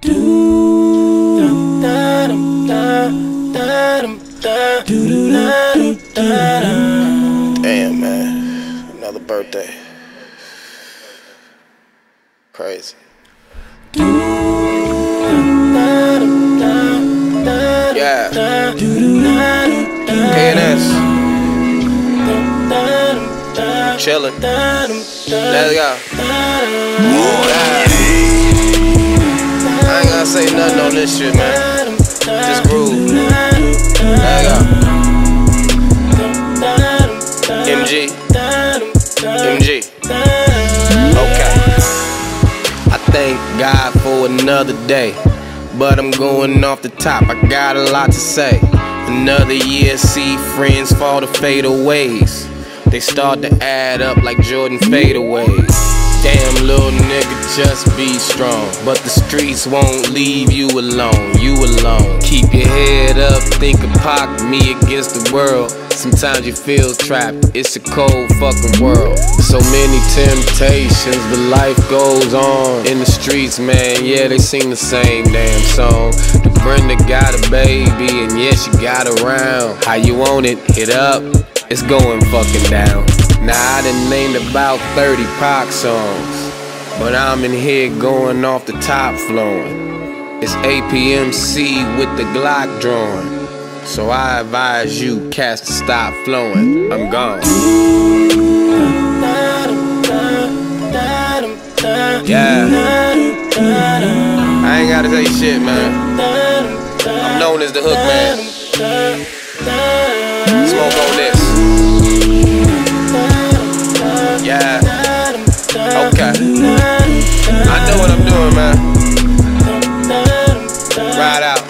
Damn, man. Another birthday. Crazy. Yeah. KNS. Chillin'. Let's go. Thank God for another day. But I'm going off the top, I got a lot to say. Another year, see friends fall to fatal ways. They start to add up like Jordan fadeaways. Damn little nigga, just be strong. But the streets won't leave you alone, you alone. Keep your head up, think of Pac, me against the world. Sometimes you feel trapped, it's a cold fucking world. So many temptations, but life goes on. In the streets, man, yeah, they sing the same damn song. The Brenda got a baby, and yeah, she got around. How you want it? Hit up, it's going fucking down. Now I done named about 30 Pac songs, but I'm in here going off the top flowing. It's APMC with the Glock drawing. So I advise you, cast to stop flowing. I'm gone. Yeah. I ain't gotta say shit, man. I'm known as the hook man. Smoke on this. man. Ride out.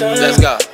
Let's go.